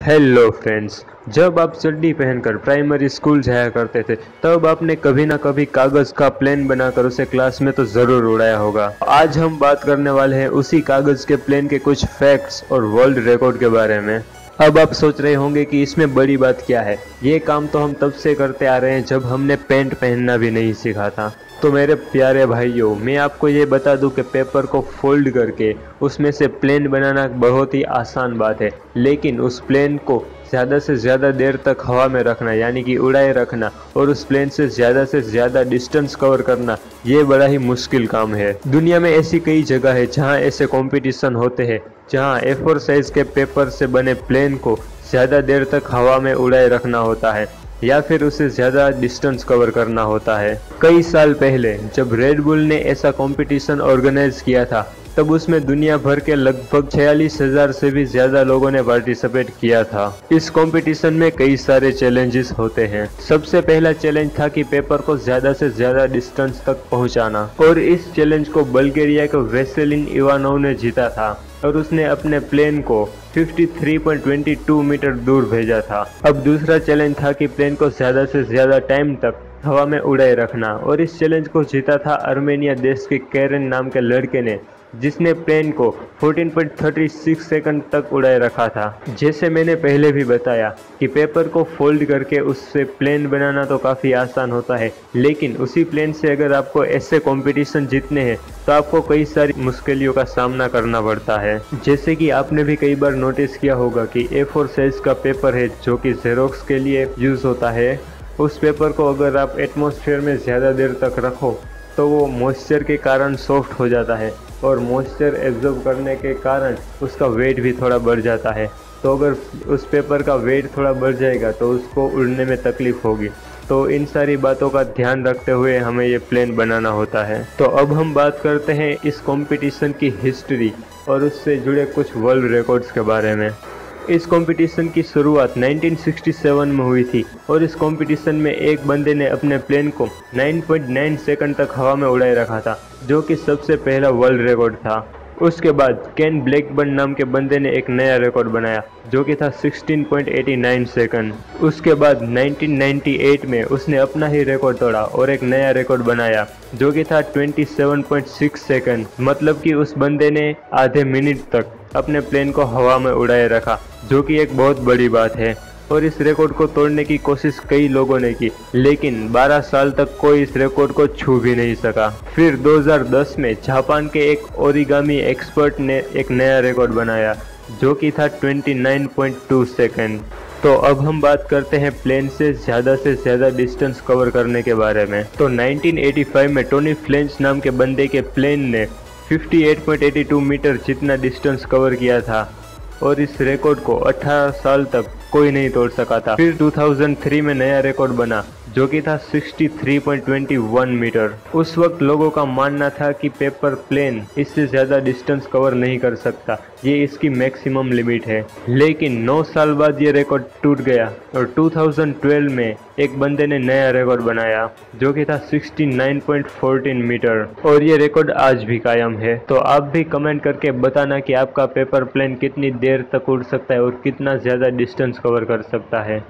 Hello friends जब आप चड्डी पहनकर प्राइमरी स्कूल जाया करते थे, तब आपने कभी ना कभी कागज़ का प्लेन बनाकर उसे क्लास में तो ज़रूर उड़ाया होगा। आज हम बात करने वाले हैं उसी कागज़ के प्लेन के कुछ फैक्ट्स और वर्ल्ड रिकॉर्ड के बारे में। अब आप सोच रहे होंगे कि इसमें बड़ी बात क्या है? ये काम तो हम तब से करते आ रहे हैं जब हमने पेंट पहनना भी नहीं सीखा था। तो मेरे प्यारे भाइयों, मैं आपको ये बता दूँ कि पेपर को फोल्ड करके उसमें से प्लेन बनाना बहुत ही आसान बात है। लेकिन उस प्लेन को ज़्यादा से ज़्यादा देर तक हवा में रखना, यानी कि उड़ाए रखना और उस प्लेन से ज़्यादा से ज़्यादा डिस्टेंस कवर करना, ये बड़ा ही मुश्किल काम है। दुनिया में ऐसी कई जगह है जहाँ ऐसे कॉम्पिटिशन होते हैं, जहाँ ए साइज़ के पेपर से बने प्लेन को ज़्यादा देर तक हवा में उड़ाए रखना होता है। या फिर उसे ज़्यादा डिस्टेंस कवर करना होता है। कई साल पहले, जब रेड बुल ने ऐसा कंपटीशन ऑर्गेनाइज किया था, तब उसमें दुनिया भर के लगभग छियालीस हज़ार से भी ज़्यादा लोगों ने पार्टिसिपेट किया था। इस कंपटीशन में कई सारे चैलेंजेस होते हैं। सबसे पहला चैलेंज था कि पेपर को ज़्यादा से ज़्यादा डिस्टेंस तक पहुंचाना, और इस चैलेंज को बल्गेरिया के वेसेलिन इवानोव ने जीता था। और उसने अपने प्लेन को 53.22 मीटर दूर भेजा था। अब दूसरा चैलेंज था कि प्लेन को ज़्यादा से ज़्यादा टाइम तक हवा में उड़ाए रखना। और इस चैलेंज को जीता था आर्मेनिया देश के कैरन नाम के लड़के ने। जिसने प्लेन को 14.36 सेकंड तक उड़ाए रखा था। जैसे मैंने पहले भी बताया कि पेपर को फोल्ड करके उससे प्लेन बनाना तो काफ़ी आसान होता है, लेकिन उसी प्लेन से अगर आपको ऐसे कंपटीशन जीतने हैं तो आपको कई सारी मुश्किलों का सामना करना पड़ता है। जैसे कि आपने भी कई बार नोटिस किया होगा कि ए साइज़ का पेपर है जो कि जेरोक्स के लिए यूज़ होता है। उस पेपर को अगर आप एटमोसफेयर में ज़्यादा देर तक रखो तो वो मॉइस्चर के कारण सॉफ्ट हो जाता है। और मॉइस्चर एब्जॉर्ब करने के कारण उसका वेट भी थोड़ा बढ़ जाता है। तो अगर उस पेपर का वेट थोड़ा बढ़ जाएगा तो उसको उड़ने में तकलीफ़ होगी। तो इन सारी बातों का ध्यान रखते हुए हमें ये प्लेन बनाना होता है। तो अब हम बात करते हैं इस कंपटीशन की हिस्ट्री और उससे जुड़े कुछ वर्ल्ड रिकॉर्ड्स के बारे में। इस कंपटीशन की शुरुआत 1967 में हुई थी और इस कंपटीशन में एक बंदे ने अपने प्लेन को 9.9 सेकंड तक हवा में उड़ाए रखा था, जो कि सबसे पहला वर्ल्ड रिकॉर्ड था। उसके बाद केन ब्लैकबर्न नाम के बंदे ने एक नया रिकॉर्ड बनाया, जो कि था 16.89 सेकंड उसके बाद 1998 में उसने अपना ही रिकॉर्ड तोड़ा और एक नया रिकॉर्ड बनाया, जो कि था 27.6 सेकंड मतलब कि उस बंदे ने आधे मिनट तक अपने प्लेन को हवा में उड़ाए रखा, जो कि एक बहुत बड़ी बात है। और इस रिकॉर्ड को तोड़ने की कोशिश कई लोगों ने की, लेकिन 12 साल तक कोई इस रिकॉर्ड को छू भी नहीं सका। फिर 2010 में जापान के एक ओरिगामी एक्सपर्ट ने एक नया रिकॉर्ड बनाया, जो कि था 29.2 सेकंड तो अब हम बात करते हैं प्लेन से ज़्यादा से ज़्यादा डिस्टेंस कवर करने के बारे में। तो 1985 में टोनी फ्लेंच नाम के बंदे के प्लेन ने 58.82 मीटर जितना डिस्टेंस कवर किया था, और इस रिकॉर्ड को 18 साल तक कोई नहीं तोड़ सका था। फिर 2003 में नया रिकॉर्ड बना। जो कि था 63.21 मीटर उस वक्त लोगों का मानना था कि पेपर प्लेन इससे ज़्यादा डिस्टेंस कवर नहीं कर सकता। ये इसकी मैक्सिमम लिमिट है। लेकिन 9 साल बाद ये रिकॉर्ड टूट गया और 2012 में एक बंदे ने नया रिकॉर्ड बनाया, जो कि था 69.14 मीटर और ये रिकॉर्ड आज भी कायम है। तो आप भी कमेंट करके बताना कि आपका पेपर प्लेन कितनी देर तक उड़ सकता है और कितना ज़्यादा डिस्टेंस कवर कर सकता है।